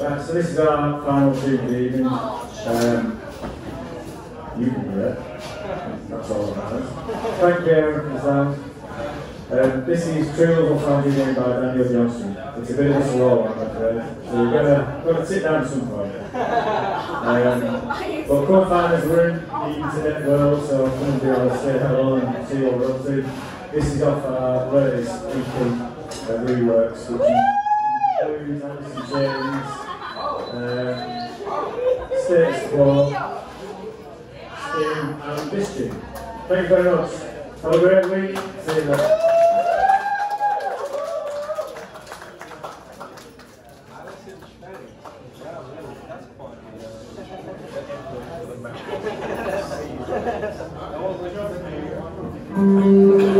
Right, so this is our final tune of the evening. Um, you can do it. That's all that matters. Thank you, Aaron, for the sound. Um, this is True Love Find You Again by Daniel Johnston. It's a bit of a slow one, I'm afraid. So you're gonna, gonna sit down at some point. Um, but come find us, we're in the internet world, so come and do us, say hello and see what we're up to. This is off our latest EP, uh, Reworks, which includes Anderson James, Status Quo, Sting and. Thank you very much. Have a great week. See you later. Thank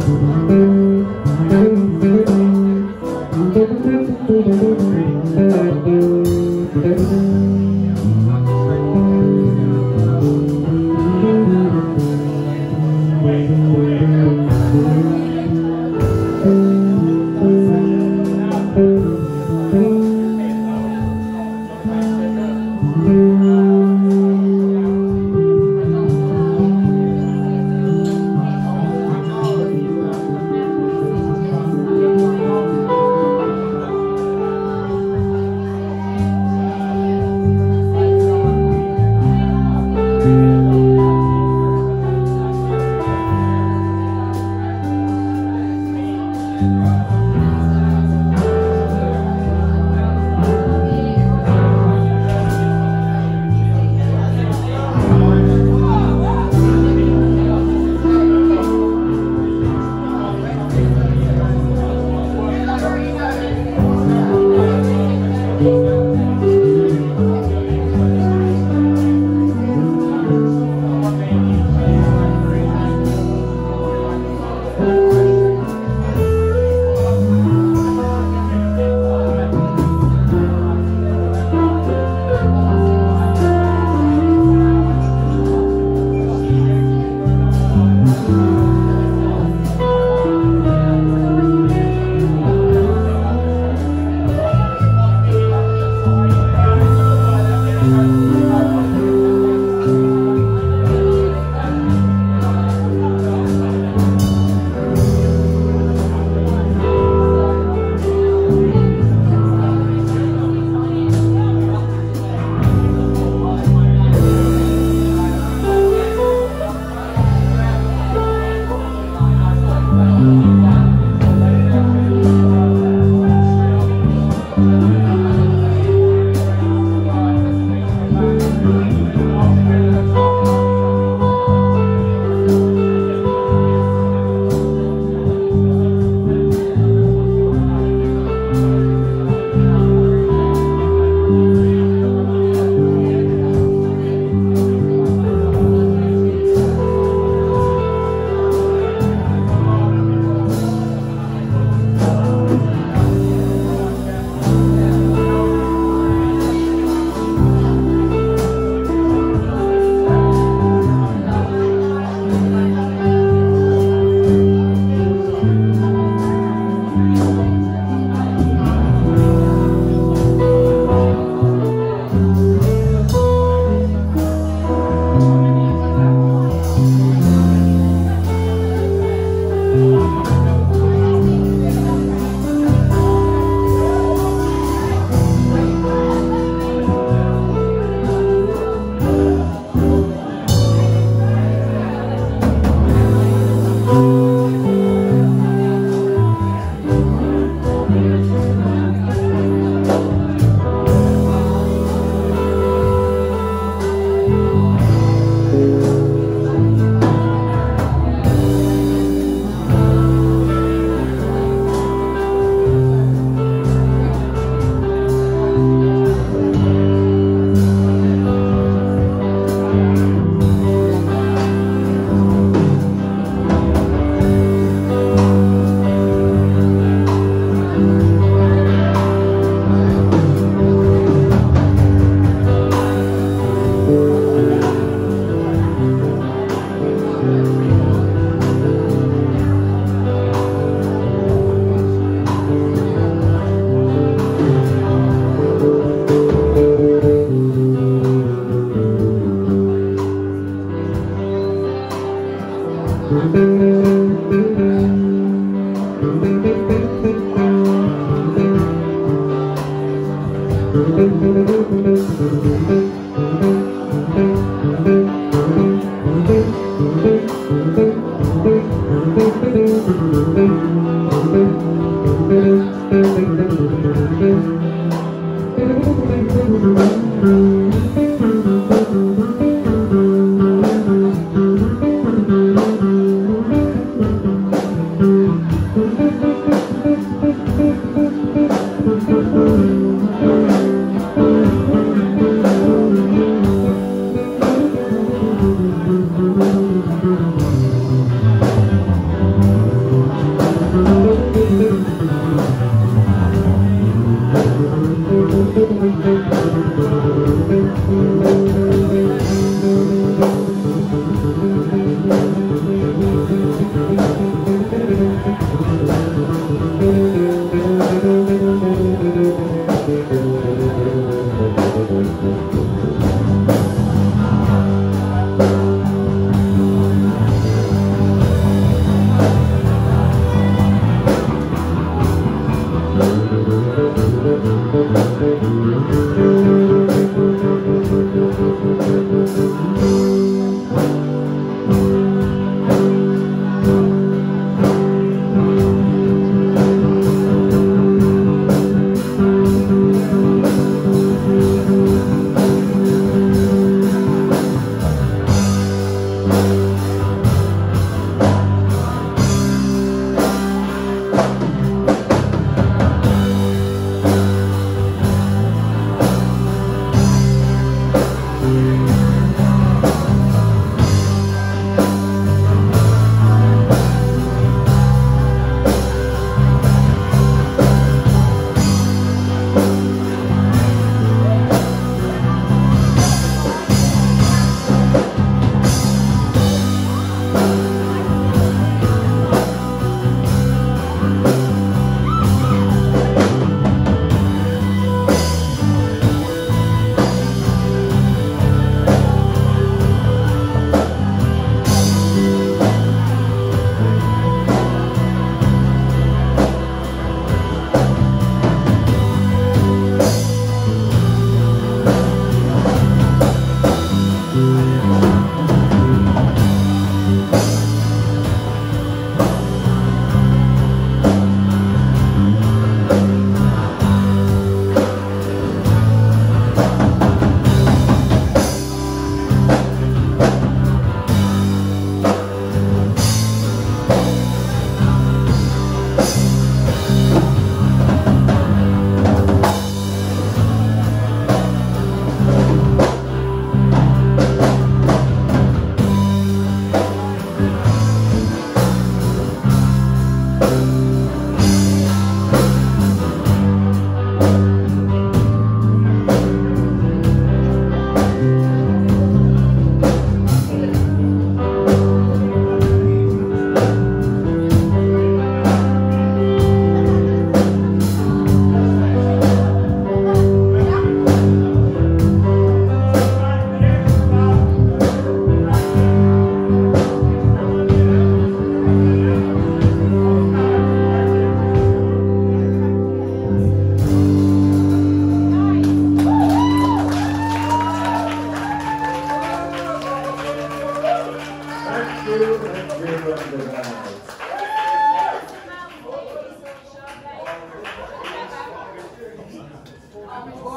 Thank you.